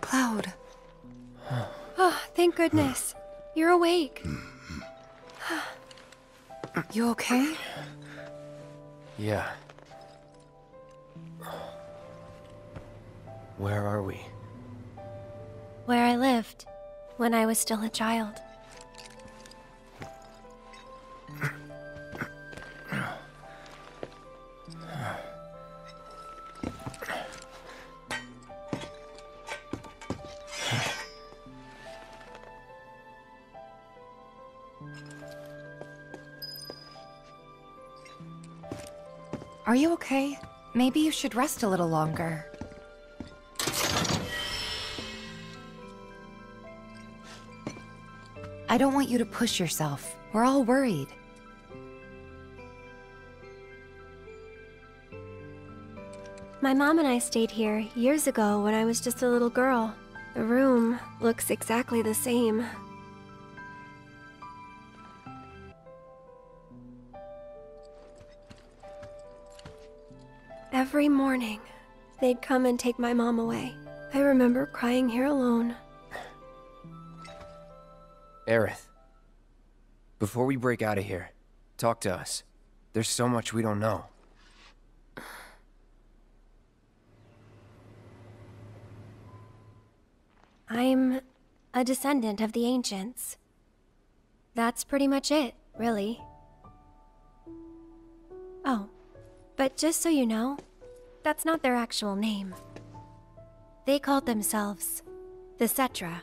Cloud. Oh, thank goodness. You're awake. You okay? Yeah. Where are we? Where I lived when I was still a child. Are you okay? Maybe you should rest a little longer. I don't want you to push yourself. We're all worried. My mom and I stayed here years ago when I was just a little girl. The room looks exactly the same. Every morning, they'd come and take my mom away. I remember crying here alone. Aerith. Before we break out of here, talk to us. There's so much we don't know. I'm a descendant of the ancients. That's pretty much it, really. Oh, but just so you know, that's not their actual name. They called themselves the Cetra.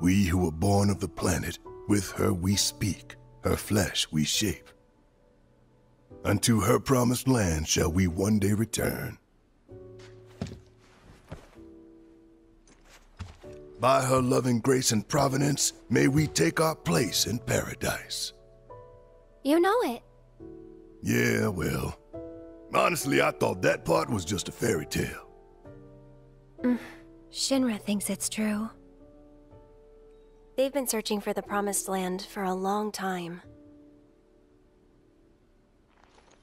We who were born of the planet, with her we speak, her flesh we shape. Unto her promised land shall we one day return. By her loving grace and providence, may we take our place in paradise. You know it. Yeah, well, honestly, I thought that part was just a fairy tale. Mm, Shinra thinks it's true. They've been searching for the Promised Land for a long time.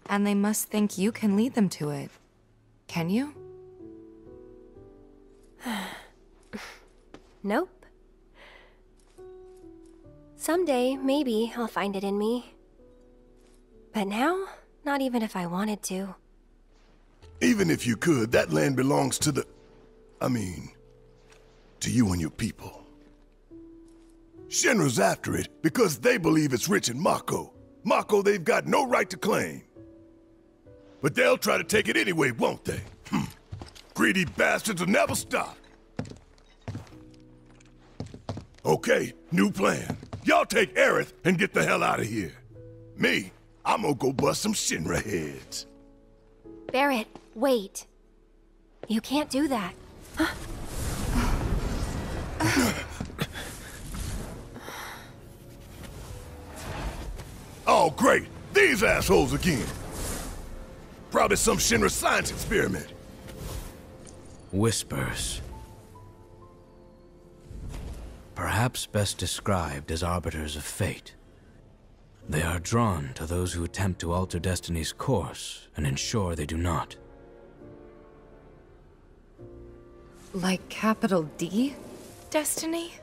And they must think you can lead them to it. Can you? Nope. Someday, maybe, I'll find it in me. But now, not even if I wanted to. Even if you could, that land belongs to the. I mean, to you and your people. Shinra's after it because they believe it's rich in Mako. Mako they've got no right to claim. But they'll try to take it anyway, won't they? Hmm. Greedy bastards will never stop. Okay, new plan. Y'all take Aerith and get the hell out of here. Me, I'm gonna go bust some Shinra heads. Barrett, wait. You can't do that. Oh, great! These assholes again! Probably some Shinra science experiment. Whispers. Perhaps best described as arbiters of fate. They are drawn to those who attempt to alter destiny's course and ensure they do not. Like capital D? Destiny?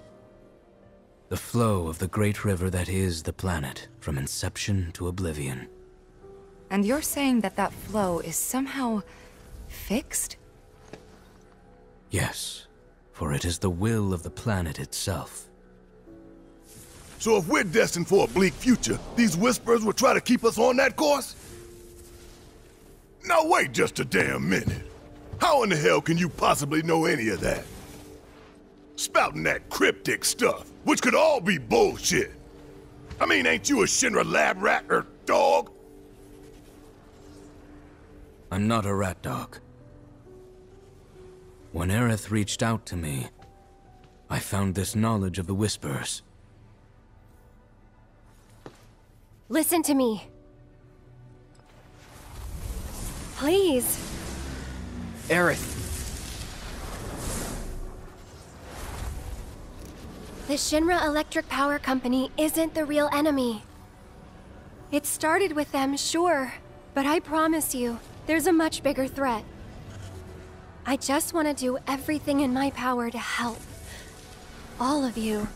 The flow of the great river that is the planet, from inception to oblivion. And you're saying that that flow is somehow fixed? Yes, for it is the will of the planet itself. So if we're destined for a bleak future, these whispers will try to keep us on that course? Now wait just a damn minute. How in the hell can you possibly know any of that? Spouting that cryptic stuff, which could all be bullshit. I mean, ain't you a Shinra lab rat or dog? I'm not a rat dog. When Aerith reached out to me, I found this knowledge of the Whispers. Listen to me. Please. Aerith! The Shinra Electric Power Company isn't the real enemy. It started with them, sure, but I promise you, there's a much bigger threat. I just want to do everything in my power to help. All of you.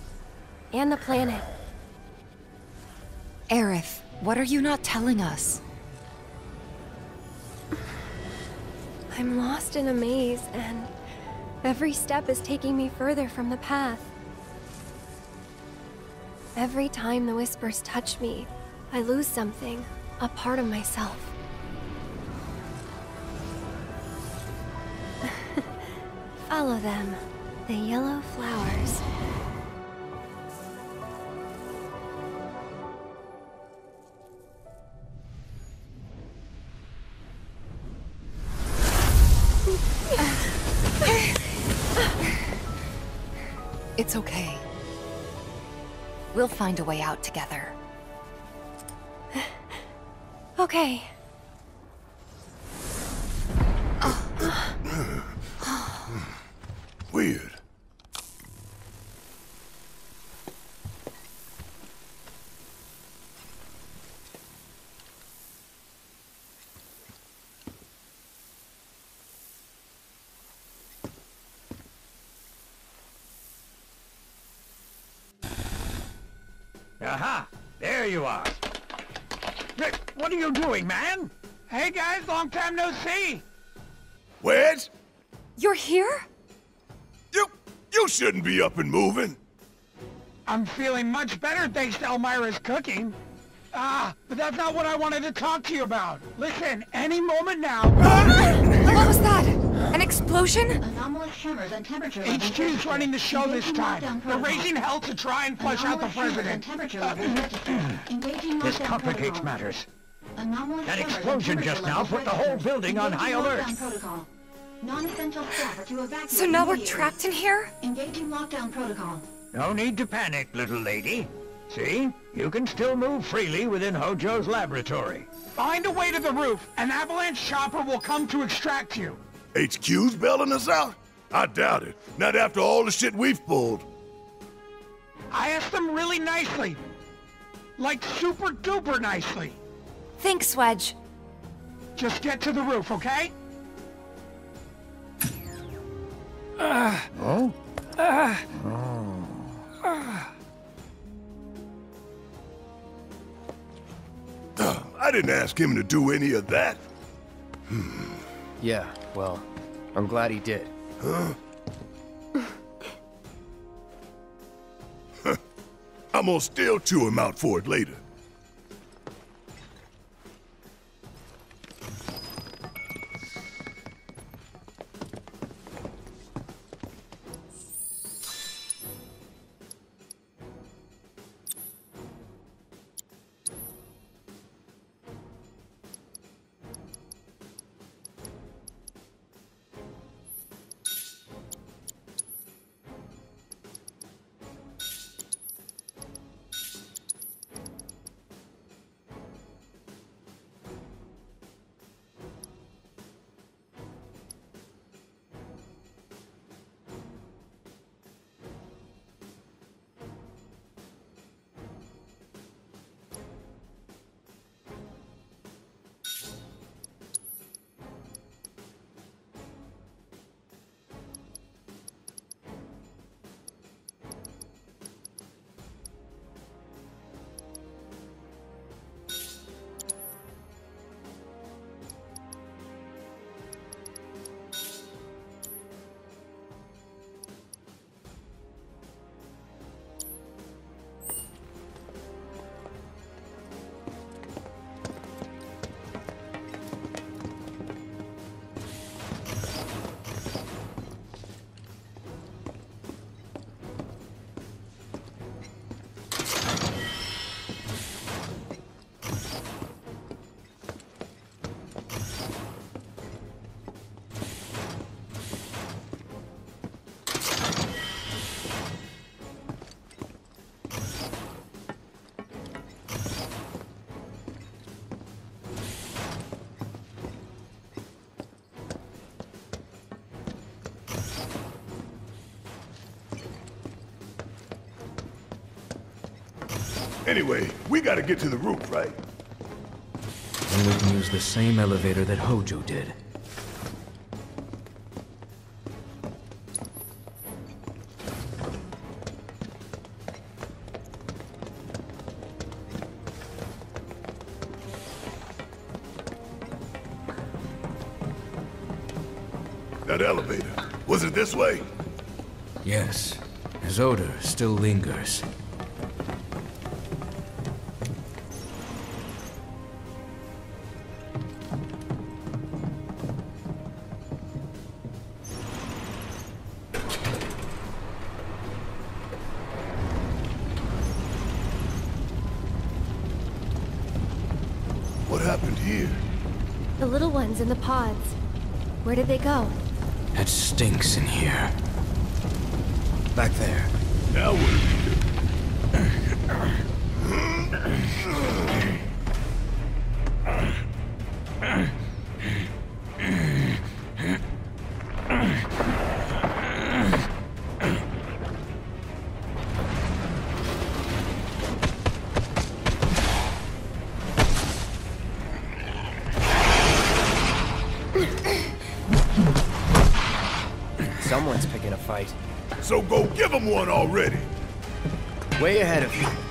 And the planet. Aerith, what are you not telling us? I'm lost in a maze, and every step is taking me further from the path. Every time the whispers touch me, I lose something, a part of myself. Follow them, the yellow flowers. It's okay. We'll find a way out together. Okay. Weird. Aha! There you are. Rick, what are you doing, man? Hey guys, long time no see. Wedge? You're here? You, you shouldn't be up and moving. I'm feeling much better thanks to Elmyra's cooking. Ah, but that's not what I wanted to talk to you about. Listen, any moment now. What was that? An explosion? Anomalous tremors and temperature levels HQ's running the show this time. lockdown They're raising hell to try and flush out the president. and temperature levels registered. Engaging This complicates protocol. matters. Anomalous That explosion just now put the whole building on high alert. lockdown protocol. Non-essential staff are to So now we're immediately. trapped in here? Engaging lockdown protocol. No need to panic, little lady. See? You can still move freely within Hojo's laboratory. Find a way to the roof. An avalanche chopper will come to extract you. HQ's bailing us out? I doubt it. Not after all the shit we've pulled. I asked them really nicely. Like super duper nicely. Thanks, Wedge. Just get to the roof, okay? oh? Ugh, I didn't ask him to do any of that. Hmm. Yeah, well, I'm glad he did. Huh? I'm gonna still chew him out for it later. Anyway, we gotta get to the roof, right? Then we can use the same elevator that Hojo did. That elevator. Was it this way? Yes, his odor still lingers. Did they go? It stinks in here. Back there. Now what do we do? One already. Way ahead of you.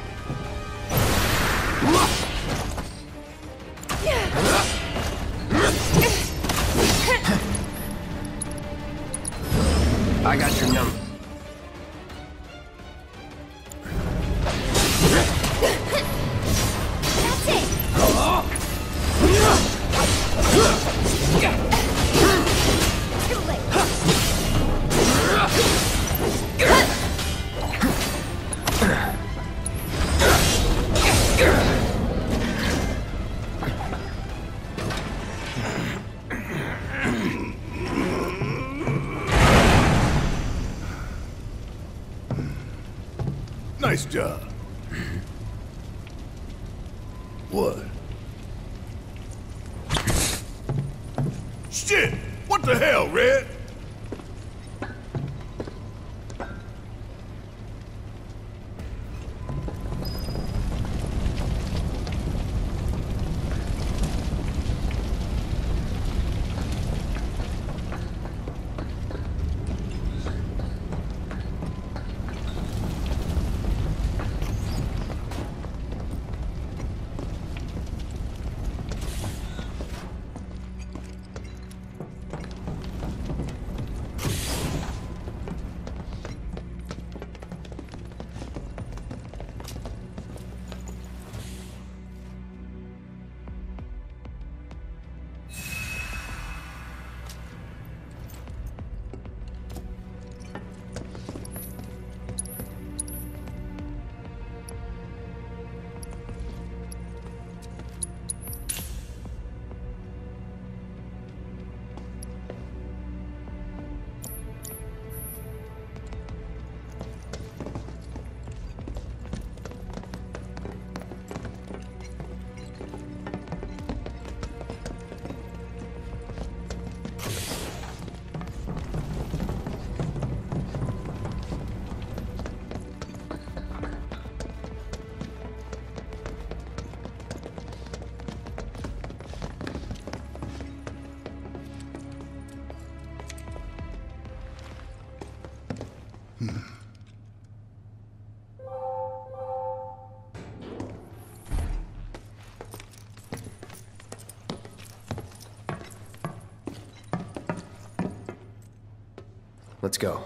Let's go.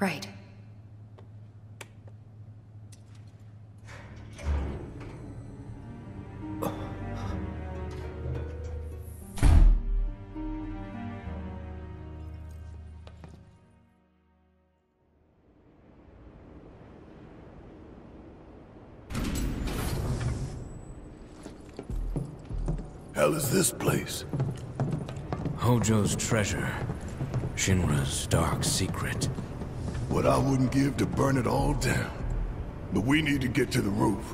Right. Hell is this place? Hojo's treasure. Shinra's dark secret. What I wouldn't give to burn it all down. But we need to get to the roof.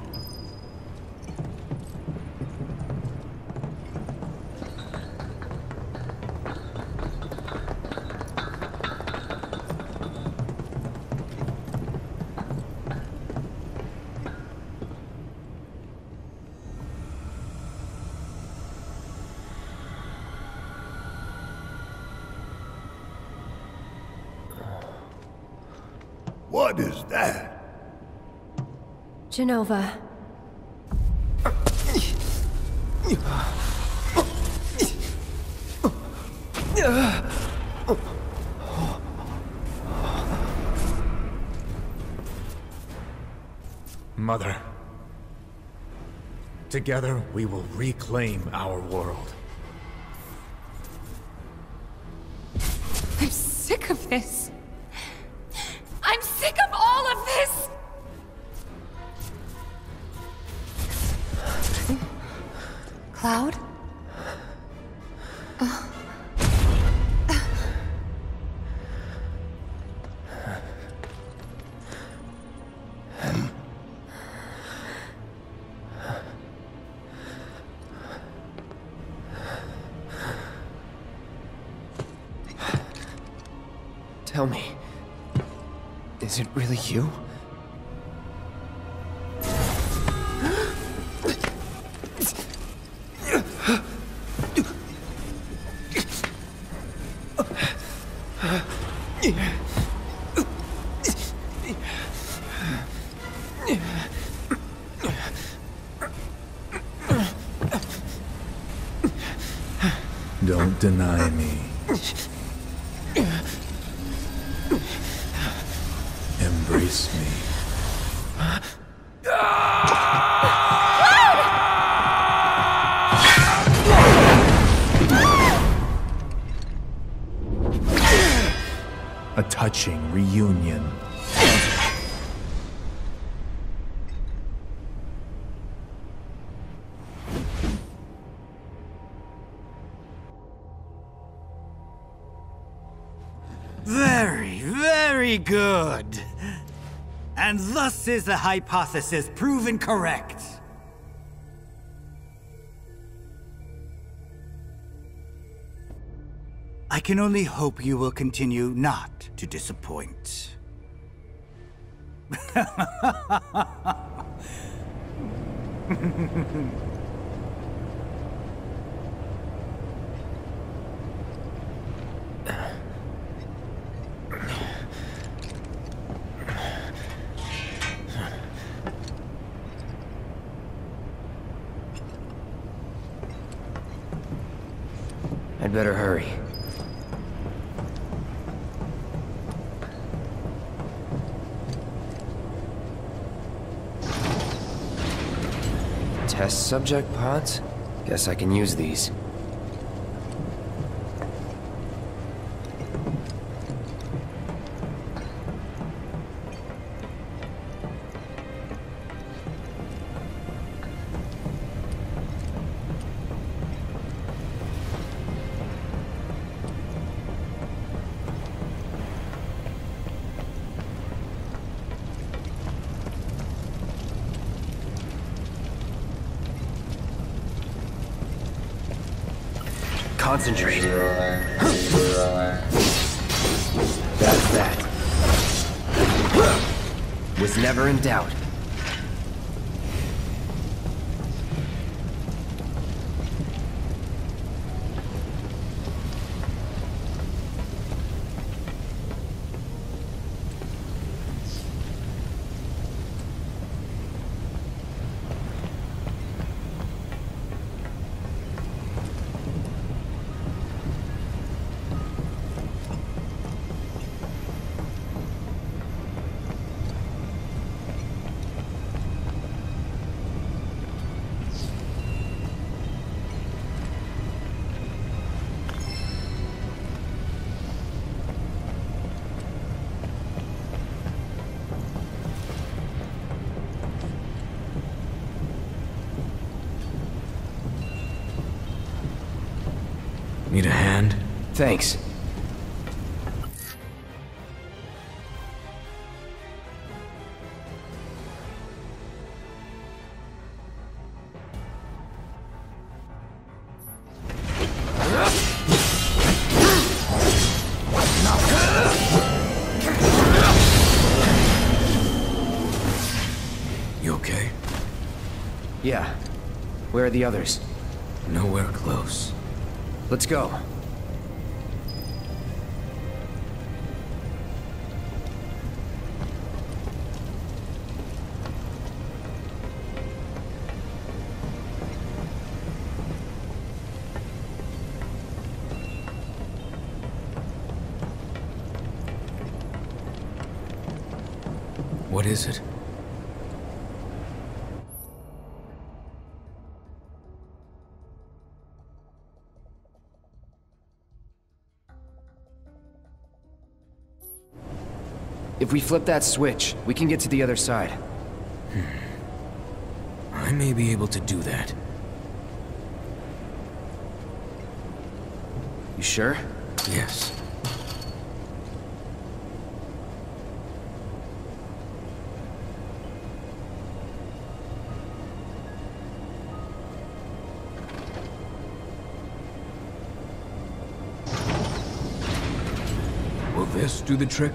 What is that? Jenova. Mother. Together, we will reclaim our world. Thus is the hypothesis proven correct. I can only hope you will continue not to disappoint. I'd better hurry. Test subject pods? Guess I can use these. Concentrate. That's that. Was never in doubt. Thanks. You okay? Yeah. Where are the others? Nowhere close. Let's go. What is it? If we flip that switch, we can get to the other side. Hmm. I may be able to do that. You sure? Yes. Do the trick?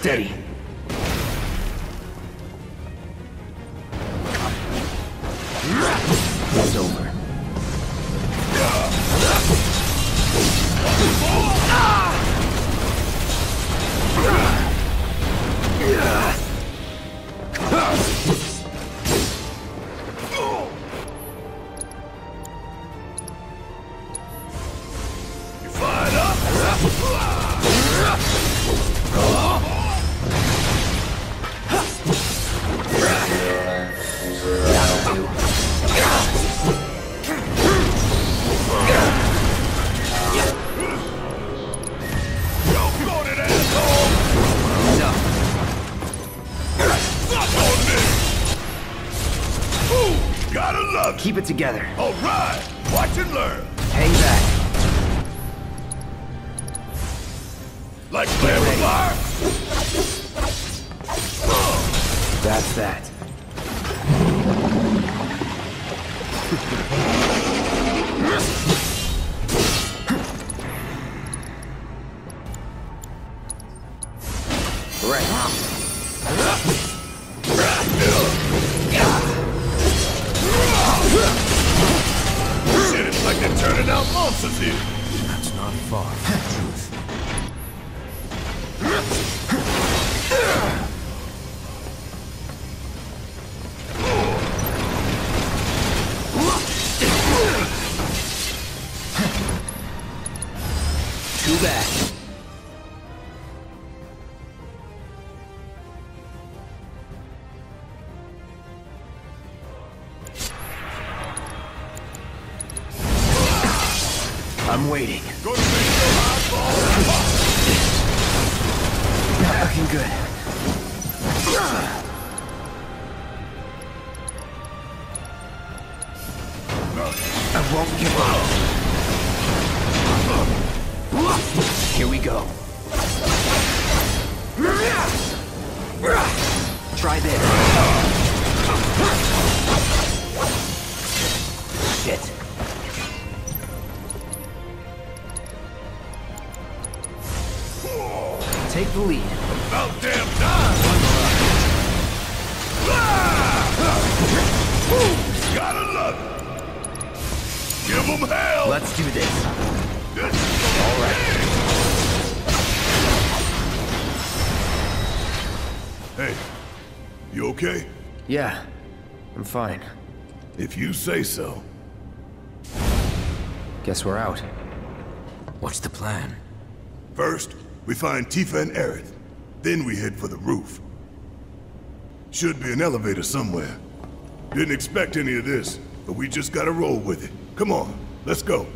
Steady. It! Together. All right, they're turning out monsters here. That's not far from the truth. Fine. If you say so. Guess we're out. What's the plan? First, we find Tifa and Aerith. Then we head for the roof. Should be an elevator somewhere. Didn't expect any of this, but we just gotta roll with it. Come on, let's go.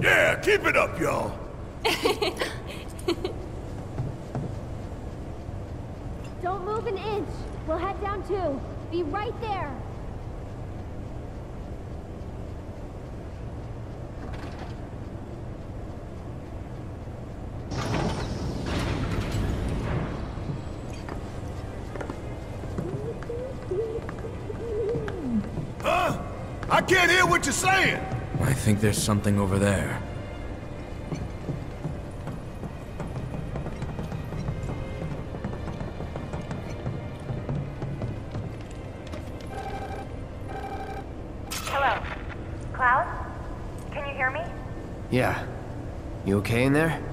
Yeah, keep it up, y'all. Don't move an inch. We'll head down too. Be right there. Huh? I can't hear what you're saying. I think there's something over there. Hello. Cloud? Can you hear me? Yeah. You okay in there?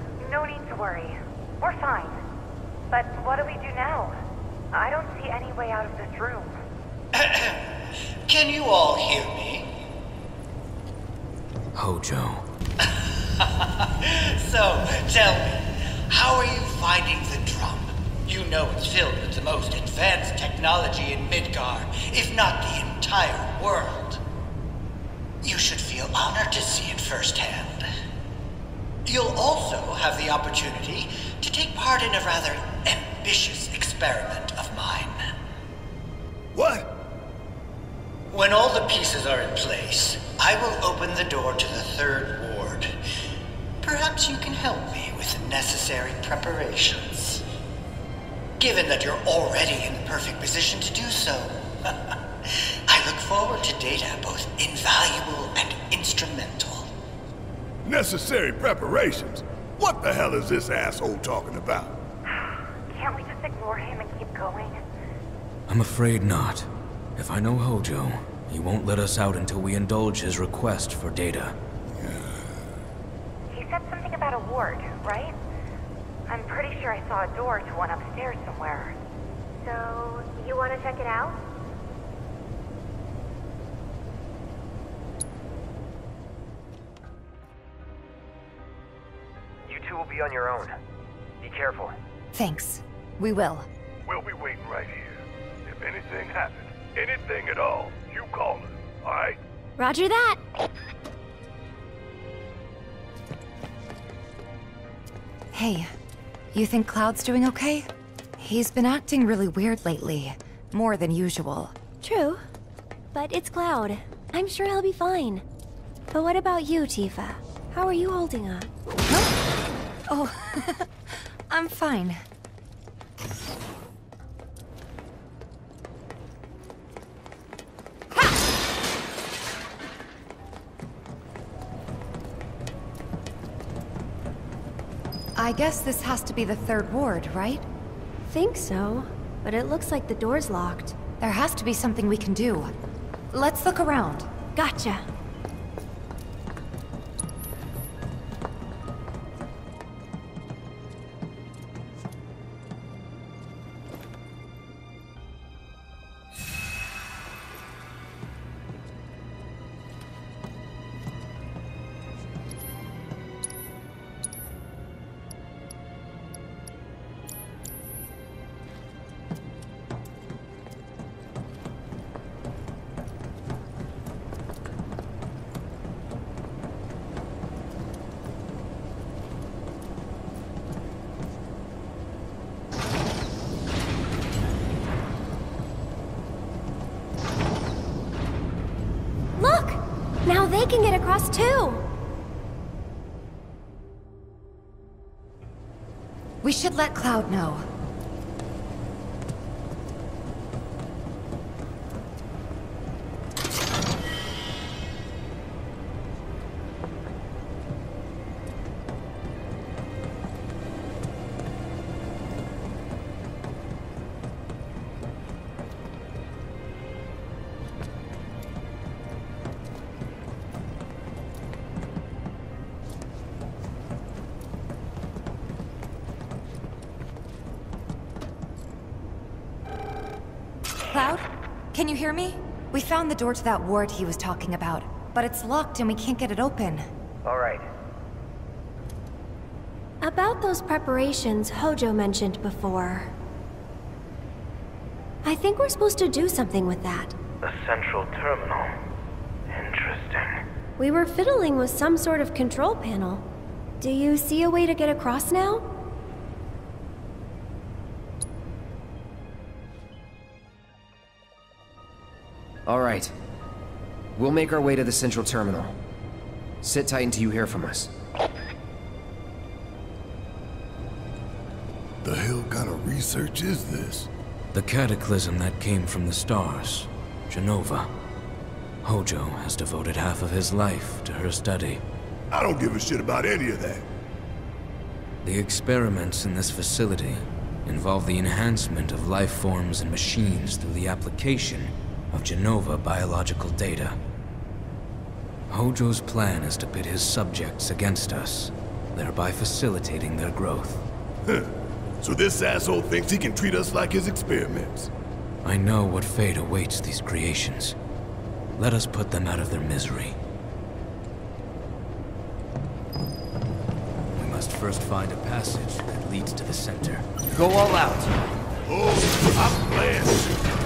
Third ward. Perhaps you can help me with the necessary preparations. Given that you're already in the perfect position to do so, I look forward to data both invaluable and instrumental. Necessary preparations? What the hell is this asshole talking about? Can't we just ignore him and keep going? I'm afraid not. If I know Hojo, he won't let us out until we indulge his request for data. He said something about a ward, right? I'm pretty sure I saw a door to one upstairs somewhere. So, you want to check it out? You two will be on your own. Be careful. Thanks. We will. We'll be waiting right here. If anything happens, anything at all, you call us, all right? Roger that. Hey, you think Cloud's doing okay? He's been acting really weird lately. More than usual. True. But it's Cloud. I'm sure he'll be fine. But what about you, Tifa? How are you holding up? Oh, I'm fine. I guess this has to be the third ward, right? Think so. But it looks like the door's locked. There has to be something we can do. Let's look around. Gotcha. Should let Can you hear me? We found the door to that ward he was talking about, but it's locked and we can't get it open. All right. About those preparations Hojo mentioned before. I think we're supposed to do something with that. The central terminal. Interesting. We were fiddling with some sort of control panel. Do you see a way to get across now? All right. We'll make our way to the central terminal. Sit tight until you hear from us. The hell kind of research is this? The cataclysm that came from the stars, Jenova. Hojo has devoted half of his life to her study. I don't give a shit about any of that. The experiments in this facility involve the enhancement of life forms and machines through the application of Jenova biological data. Hojo's plan is to pit his subjects against us, thereby facilitating their growth. So this asshole thinks he can treat us like his experiments. I know what fate awaits these creations. Let us put them out of their misery. We must first find a passage that leads to the center. Go all out. Oh, I'm playing.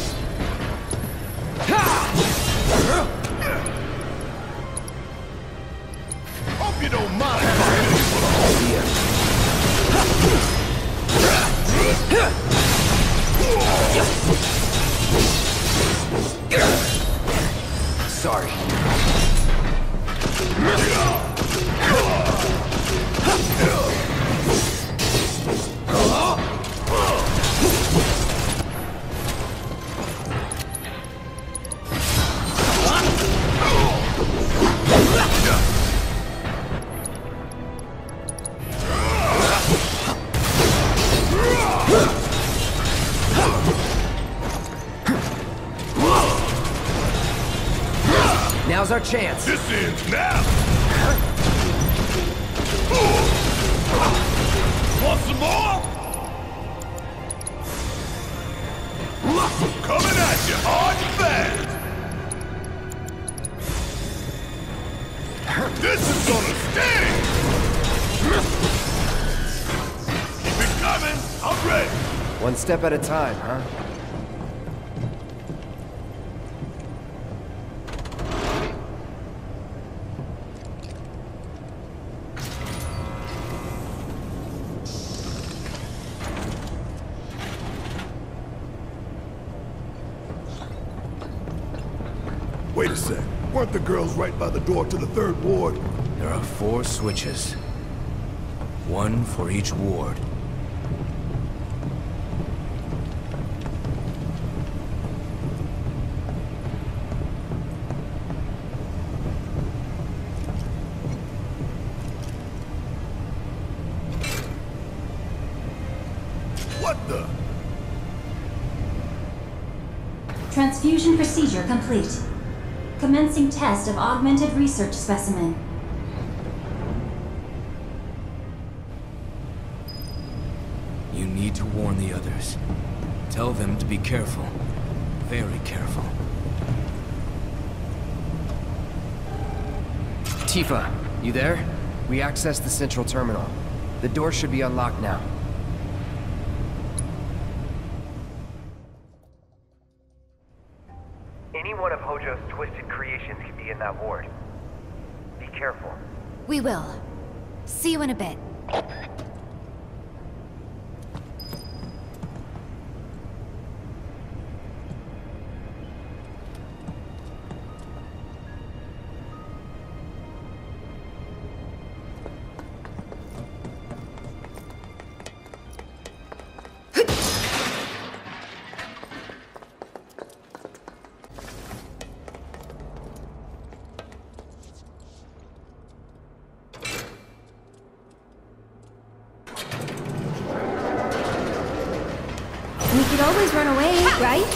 chance. This ends now. Want some more? Coming at you hard and fast. This is gonna sting. Keep it coming. I'm ready. One step at a time, huh? Wait a sec. Weren't the girls right by the door to the third ward? There are four switches. One for each ward. What the? Transfusion procedure complete. Commencing test of augmented research specimen. You need to warn the others. Tell them to be careful. Very careful. Tifa, you there? We accessed the central terminal. The door should be unlocked now. We will. See you in a bit. Always run away, right?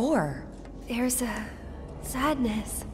For? There's a sadness.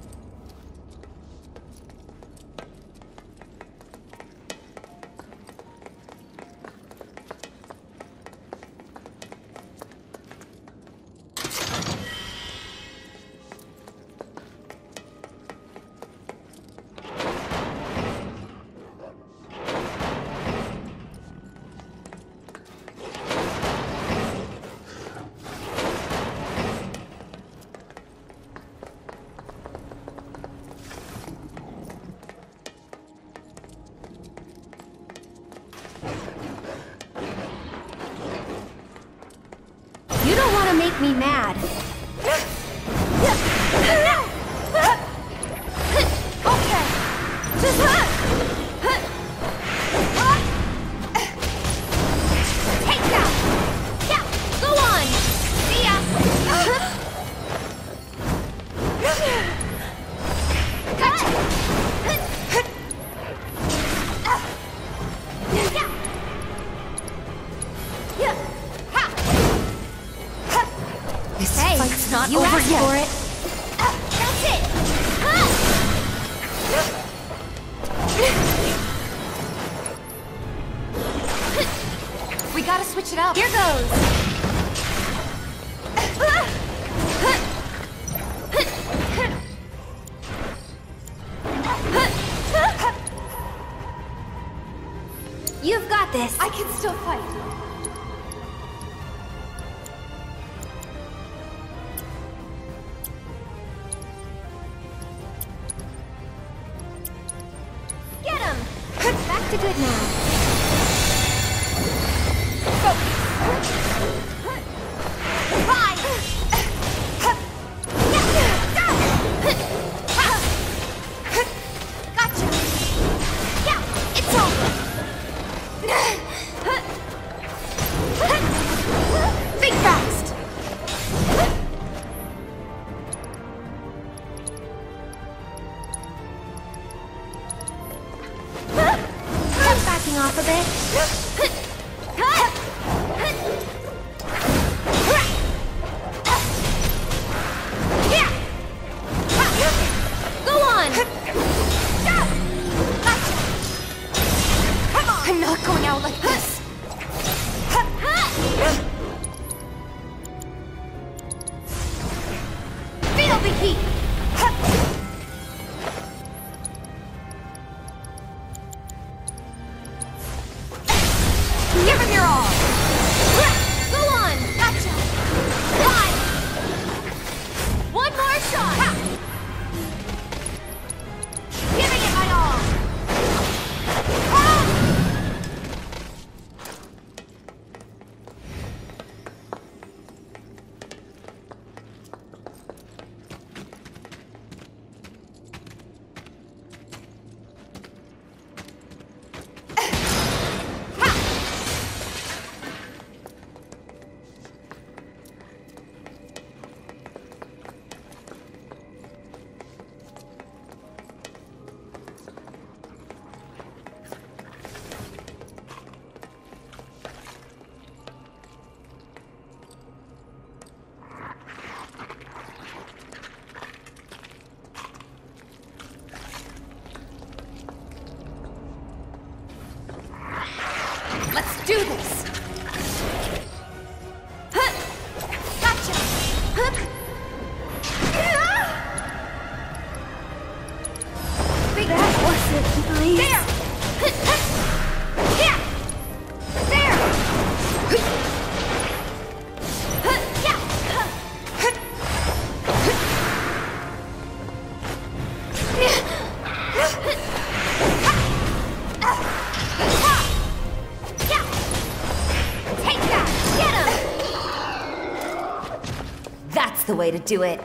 way to do it.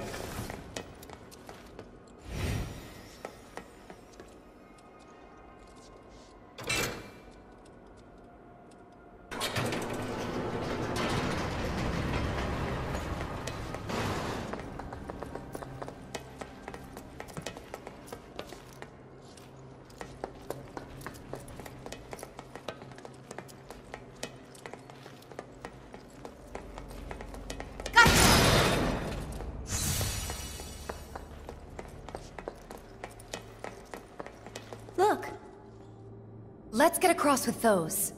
Let's get across with those.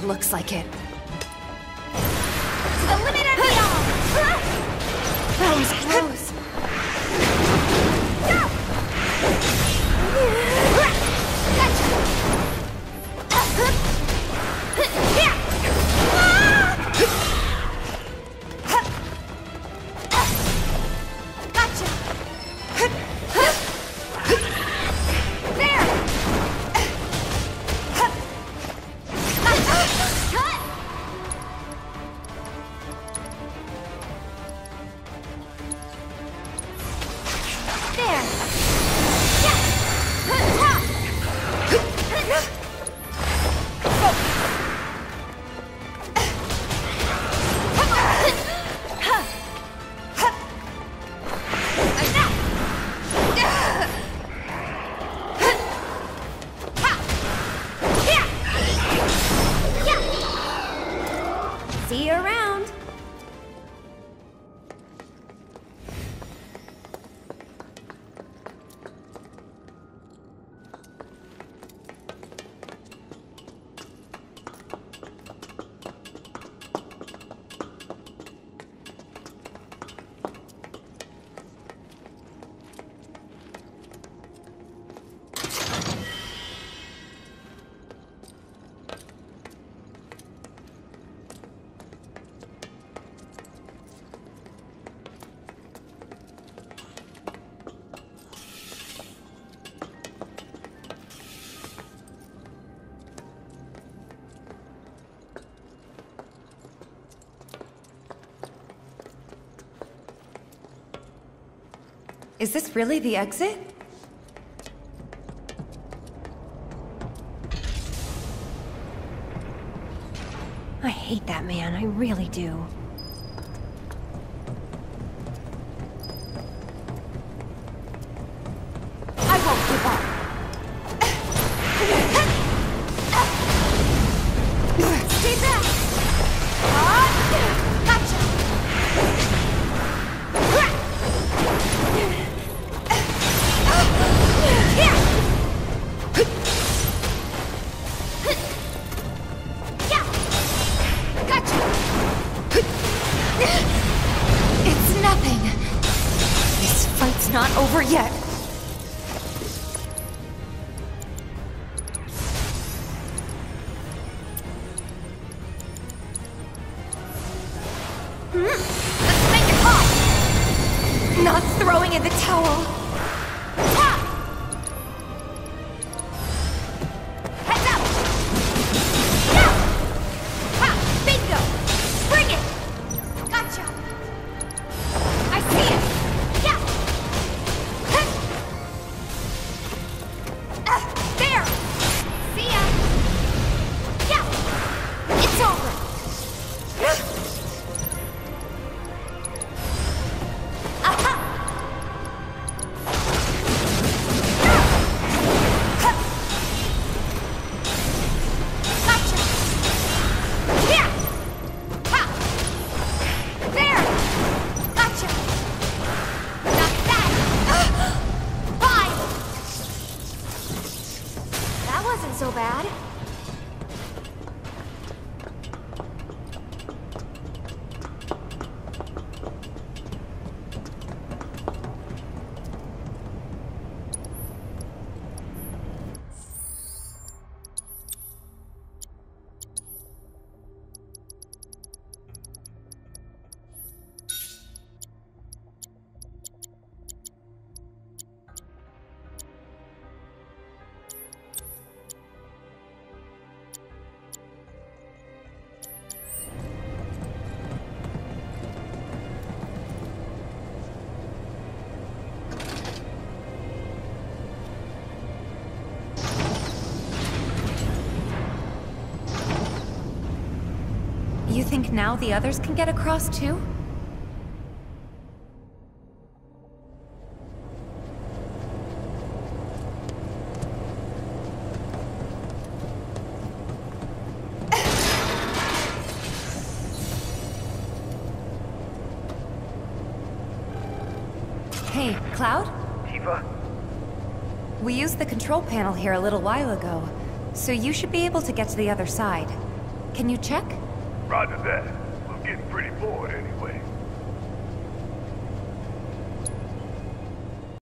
Looks like it. Is this really the exit? I hate that man, I really do. bad. Now the others can get across too? Hey, Cloud? Tifa? We used the control panel here a little while ago, so you should be able to get to the other side. Can you check? That. We're getting pretty bored anyway.